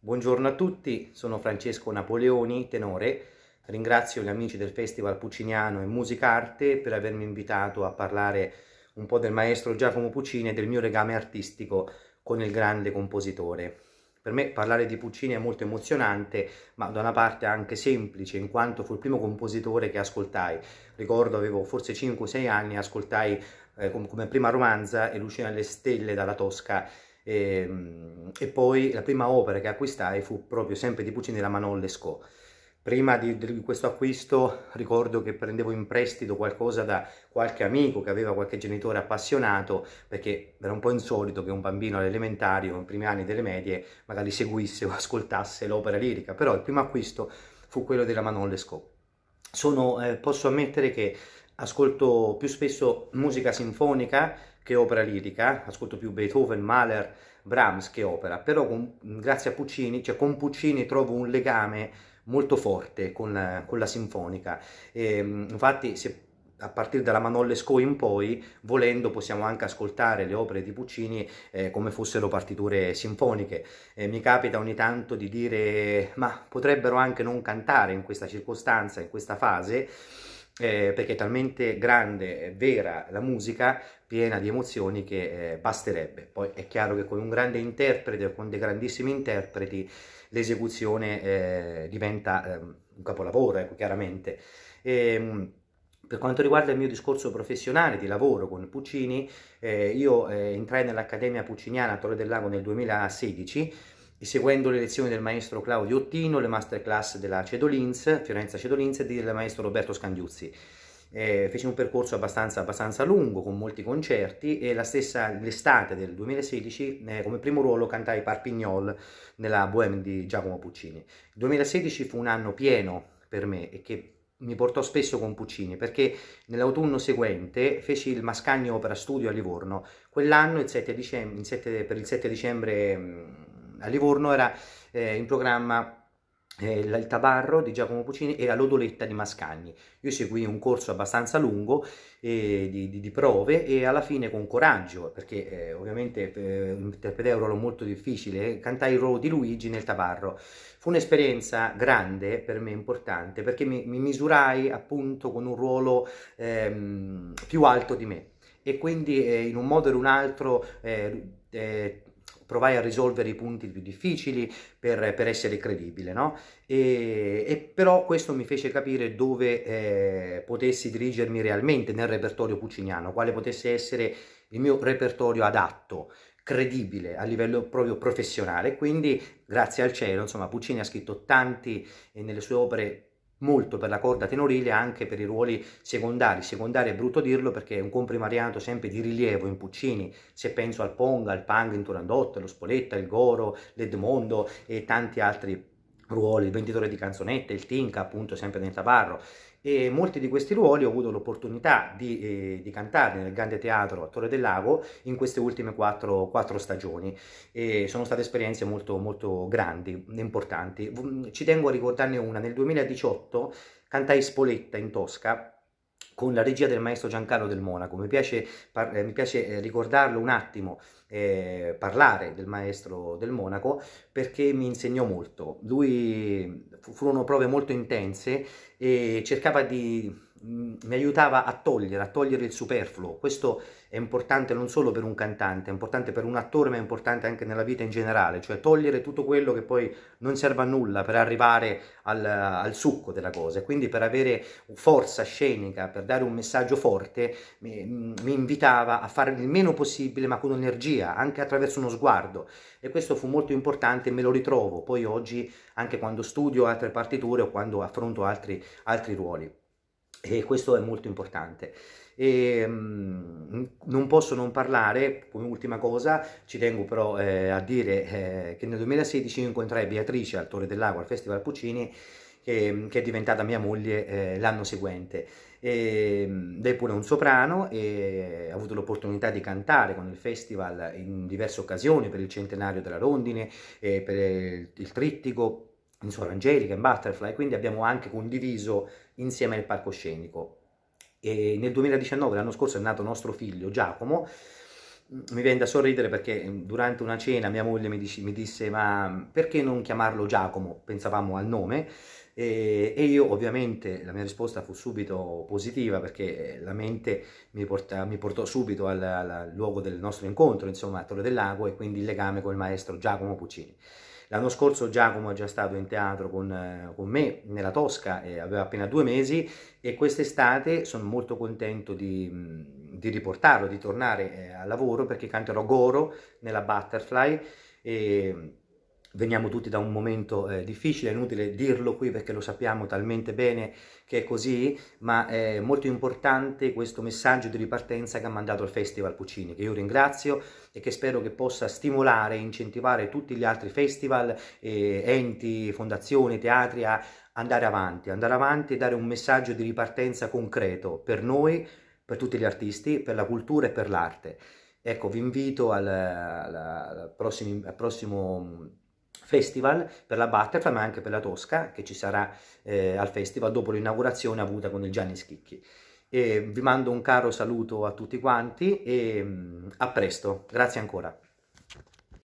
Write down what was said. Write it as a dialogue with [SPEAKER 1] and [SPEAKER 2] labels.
[SPEAKER 1] Buongiorno a tutti, sono Francesco Napoleoni, tenore. Ringrazio gli amici del Festival Pucciniano e Musicarte per avermi invitato a parlare un po' del maestro Giacomo Puccini e del mio legame artistico con il grande compositore. Per me parlare di Puccini è molto emozionante, ma da una parte anche semplice, in quanto fu il primo compositore che ascoltai. Ricordo avevo forse 5-6 anni, ascoltai eh, come prima romanza E Luce nelle stelle dalla Tosca e, ehm, e, poi la prima opera che acquistai fu proprio sempre di Puccini, la Manon Lescaut. Prima di, di, questo acquisto ricordo che prendevo in prestito qualcosa da qualche amico che aveva qualche genitore appassionato, perché era un po' insolito che un bambino all'elementare o nei primi anni delle medie magari seguisse o ascoltasse l'opera lirica, però il primo acquisto fu quello della Manon Lescaut. Sono, eh, posso ammettere che ascolto più spesso musica sinfonica che opera lirica, ascolto più Beethoven, Mahler, Brahms che opera, però con, grazie a Puccini, cioè con Puccini trovo un legame molto forte con, con la sinfonica. E, infatti se a partire dalla Manollesco in poi, volendo, possiamo anche ascoltare le opere di Puccini eh, come fossero partiture sinfoniche. Eh, mi capita ogni tanto di dire, ma potrebbero anche non cantare in questa circostanza, in questa fase, eh, perché è talmente grande e vera la musica, piena di emozioni, che eh, basterebbe. Poi è chiaro che con un grande interprete o con dei grandissimi interpreti l'esecuzione eh, diventa ehm, un capolavoro, ecco, chiaramente. E, ehm, per quanto riguarda il mio discorso professionale di lavoro con Puccini, eh, io eh, entrai nell'Accademia Pucciniana a Torre del Lago nel 2016 e seguendo le lezioni del maestro Claudio Ottino, le masterclass della Cedolins, Fiorenza Cedolins e del maestro Roberto Scandiuzzi. Eh, fece un percorso abbastanza, abbastanza, lungo con molti concerti e la stessa l'estate del 2016 eh, come primo ruolo cantai Parpignol nella Bohème di Giacomo Puccini. Il 2016 fu un anno pieno per me e che mi portò spesso con Puccini perché nell'autunno seguente feci il Mascagni Opera Studio a Livorno. Quell'anno, il 7 dicembre, il 7, per il 7 dicembre a Livorno era eh, in programma eh, il Tabarro di Giacomo Puccini e la Lodoletta di Mascagni. Io seguì un corso abbastanza lungo eh, di, di, di, prove e alla fine con coraggio, perché eh, ovviamente eh, interpretai un ruolo molto difficile, cantai il ruolo di Luigi nel Tabarro. Fu un'esperienza grande per me, importante, perché mi, mi misurai appunto con un ruolo ehm, più alto di me e quindi eh, in un modo o in un altro eh, eh, provai a risolvere i punti più difficili per, per essere credibile, no? E, e, però questo mi fece capire dove eh, potessi dirigermi realmente nel repertorio pucciniano, quale potesse essere il mio repertorio adatto, credibile a livello proprio professionale. Quindi, grazie al cielo, insomma, Puccini ha scritto tanti eh, nelle sue opere molto per la corda tenorile anche per i ruoli secondari. Secondari è brutto dirlo perché è un comprimariato sempre di rilievo in Puccini, se penso al Ponga, al Pang in Turandot, lo Spoletta, il Goro, l'Edmondo e tanti altri ruoli, il venditore di canzonette, il Tinka appunto sempre nel Tabarro. E molti di questi ruoli ho avuto l'opportunità di, eh, di, cantare nel Grande Teatro a Torre del Lago in queste ultime quattro, quattro stagioni. E sono state esperienze molto, molto grandi, importanti. Ci tengo a ricordarne una, nel 2018 cantai Spoletta in Tosca con la regia del maestro Giancarlo del Monaco. Mi piace, eh, mi piace eh, ricordarlo un attimo, eh, parlare del maestro del Monaco, perché mi insegnò molto. Lui furono prove molto intense e cercava di mi aiutava a togliere, a togliere il superfluo. Questo è importante non solo per un cantante, è importante per un attore, ma è importante anche nella vita in generale, cioè togliere tutto quello che poi non serve a nulla per arrivare al, al succo della cosa. Quindi per avere forza scenica, per dare un messaggio forte, mi, mi invitava a fare il meno possibile, ma con energia, anche attraverso uno sguardo. E questo fu molto importante e me lo ritrovo poi oggi anche quando studio altre partiture o quando affronto altri, altri ruoli e questo è molto importante. E, um, non posso non parlare, come ultima cosa, ci tengo però eh, a dire eh, che nel 2016 incontrai Beatrice al Torre del Lago al Festival Puccini, che, che è diventata mia moglie eh, l'anno seguente. E, mm, lei pure è un soprano e ha avuto l'opportunità di cantare con il festival in diverse occasioni per il centenario della Rondine, per il, il trittico, in Suora Angelica, in Butterfly, quindi abbiamo anche condiviso insieme il palcoscenico. E nel 2019, l'anno scorso, è nato nostro figlio Giacomo, mi viene da sorridere perché mm, durante una cena mia moglie mi, dice, mi disse ma perché non chiamarlo Giacomo? Pensavamo al nome e, e, io ovviamente la mia risposta fu subito positiva perché la mente mi, porta, mi portò subito al, al, luogo del nostro incontro, insomma a Torre del Lago e quindi il legame con il maestro Giacomo Puccini. L'anno scorso Giacomo è già stato in teatro con, con me nella Tosca, eh, aveva appena due mesi e quest'estate sono molto contento di, di riportarlo, di tornare eh, al lavoro perché canterò Goro nella Butterfly e Veniamo tutti da un momento eh, difficile, è inutile dirlo qui perché lo sappiamo talmente bene che è così, ma è molto importante questo messaggio di ripartenza che ha mandato il Festival Puccini, che io ringrazio e che spero che possa stimolare e incentivare tutti gli altri festival, eh, enti, fondazioni, teatri a andare avanti, andare avanti e dare un messaggio di ripartenza concreto per noi, per tutti gli artisti, per la cultura e per l'arte. Ecco, vi invito al, al, al, prossimo, al prossimo festival per la Butterfly ma anche per la Tosca che ci sarà eh, al festival dopo l'inaugurazione avuta con il Gianni Schicchi. E vi mando un caro saluto a tutti quanti e mm, a presto, grazie ancora.